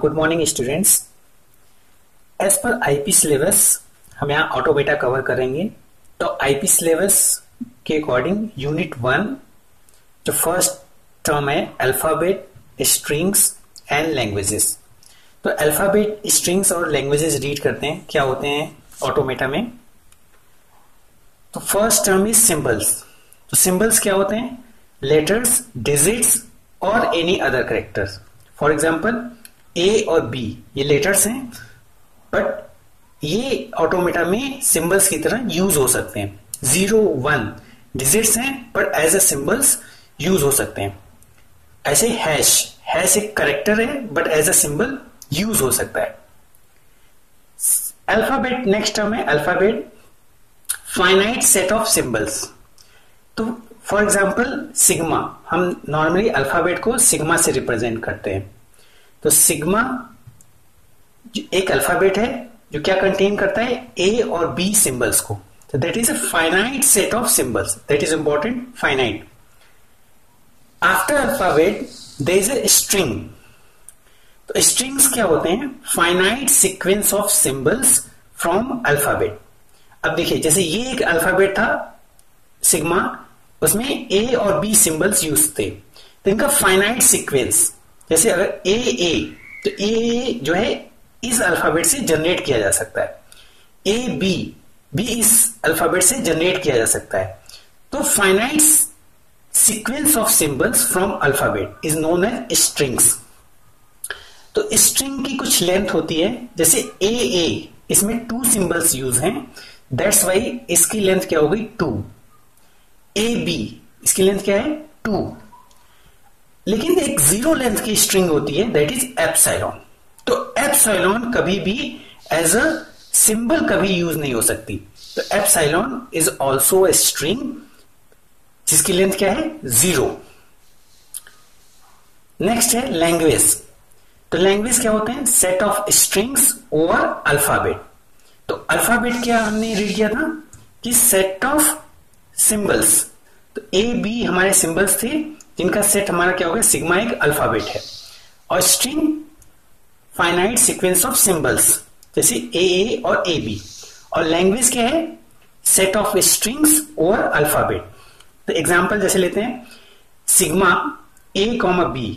Good morning students as पर IP syllabus हम यहाँ ऑटोमेटा कवर करेंगे। तो आईपी सिलेबस के अकॉर्डिंग यूनिट वन जो फ़र्स्ट टर्म है अल्फ़ाबेट स्ट्रिंग्स एंड लैंग्वेजेस तो अल्फ़ाबेट स्ट्रिंग्स और लैंग्वेजेस रीड करते हैं। क्या होते हैं ऑटोमेटा में? तो फ़र्स्ट टर्म इज़ सिंबल्स तो सिंबल्स क्या होते हैं? लेटर्स डिजिट्स और any other characters for example A और बी ये लेटर्स हैं बट ये ऑटोमेटा में सिंबल्स की तरह यूज़ हो सकते हैं। ज़ीरो वन डिजिट्स हैं but as a symbols use हो सकते हैं। ऐसे हैश हैश एक करेक्टर है but as a symbol use हो सकता है। अल्फ़ाबेट नेक्स्ट टर्म है alphabet finite set of symbols तो फॉर एग्ज़ाम्पल सिग्मा हम नॉर्मली अल्फ़ाबेट को सिग्मा से रिप्रेजेंट करते हैं। तो सिग्मा एक अल्फ़ाबेट है, जो क्या कंटेन करता है? ए और बी सिंबल्स को। तो that is a finite set of symbols that is important finite after alphabet they is a string तो स्ट्रिंग्स क्या होते हैं? Finite sequence of symbols from alphabet अब देखिए, जैसे ये एक अल्फ़ाबेट था, सिग्मा, उसमें ए और बी सिंबल्स यूज़ थे। तो इनका फाइनाइट सिक्वेंस जैसे अगर ए ए तो ए जो है इस अल्फ़ाबेट से जनरेट किया जा सकता है। ए बी बी इस अल्फ़ाबेट से जनरेट किया जा सकता है। तो finite sequence of symbols from alphabet is known as strings तो स्ट्रिंग की कुछ लेंथ होती है, जैसे ए ए इसमें टू सिंबल्स यूज़ हैं। दैट्स वाई इसकी लेंथ क्या हो गई? टू ए बी इसकी लेंथ क्या है? टू लेकिन एक ज़ीरो लेंथ की स्ट्रिंग होती है दैट इज़ एप्साइलॉन तो एप्साइलॉन कभी भी एज अ सिंबल कभी यूज़ नहीं हो सकती. तो epsilon is also a string जिसकी लेंथ क्या है? ज़ीरो नेक्स्ट है लैंग्वेज तो लैंग्वेज क्या होते हैं? Set of strings over alphabet तो अल्फ़ाबेट क्या हमने रीड किया था? कि सेट ऑफ़ सिंबल्स तो ए बी हमारे सिंबल्स थे जिनका सेट हमारा क्या होगा? सिग्मा एक अल्फ़ाबेट है। और string finite sequence of symbols, जैसे ए ए और ए बी और लैंग्वेज क्या है? सेट ऑफ़ स्ट्रिंग्स और अल्फ़ाबेट तो एग्जांपल जैसे लेते हैं। Sigma A comma B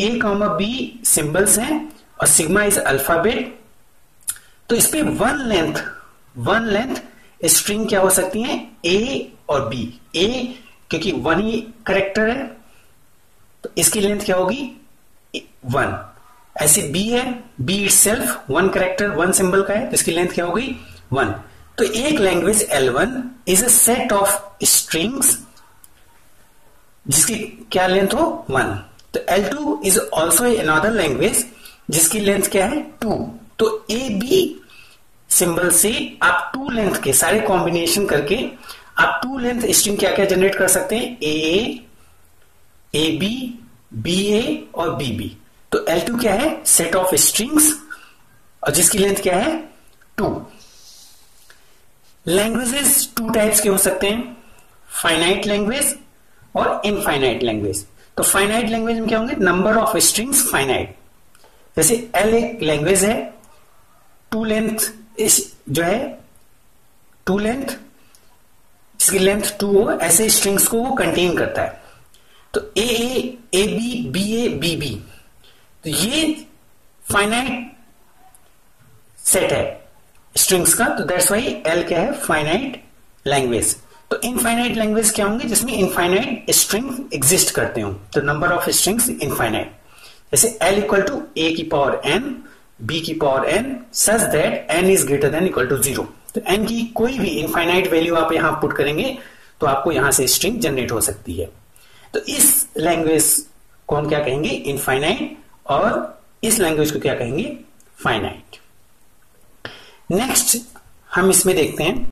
A comma B symbols हैं और सिग्मा इज़ अल्फ़ाबेट। तो इस पे one length one length string क्या हो सकती है? ए और बी ए क्योंकि वन ही करेक्टर है। तो इसकी लेंथ क्या होगी? वन। ऐसे बी है B itself one character one symbol का है तो इसकी लेंथ क्या होगी? वन। तो एक language L one is a set of strings जिसकी क्या लेंथ हो? वन। तो L two is also another language जिसकी लेंथ क्या है? टू तो ए बी सिंबल से आप टू लेंथ के सारे कॉम्बिनेशन करके आप टू लेंथ स्ट्रिंग क्या क्या जनरेट कर सकते हैं? ए ए बी बी ए और बी बी तो एल टू क्या है? सेट ऑफ़ स्ट्रिंग्स और जिसकी लेंथ क्या है? टू लैंग्वेजेस टू टाइप्स के हो सकते हैं. फाइनाइट लैंग्वेज और इनफाइनाइट लैंग्वेज तो फाइनाइट लैंग्वेज में क्या होंगे? नंबर ऑफ़ स्ट्रिंग्स फाइनाइट जैसे एल एक लैंग्वेज है. टू लेंथ जो है टू लेंथ जिसकी लेंथ टू हो, ऐसे स्ट्रिंग्स को वो कंटेन करता है. तो A A A B B A B B तो ये फाइनाइट सेट है स्ट्रिंग्स का तो दैट्स वाई एल क्या है? फाइनाइट लैंग्वेज तो इनफाइनाइट लैंग्वेज क्या होंगे? जिसमें इनफाइनाइट स्ट्रिंग एग्जिस्ट करते हो। तो नंबर ऑफ़ स्ट्रिंग्स इनफाइनाइट जैसे एल इक्वल टू ए की पावर एन बी की power N such that N is greater than equal to zero तो एन की कोई भी इनफाइनाइट वैल्यू आप यहाँ पुट करेंगे तो आपको यहाँ से स्ट्रिंग जनरेट हो सकती है। तो इस लैंग्वेज को हम क्या कहेंगे? इनफाइनाइट और इस लैंग्वेज को क्या कहेंगे? फाइनाइट नेक्स्ट हम इसमें देखते हैं।